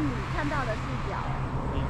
你看到的视角。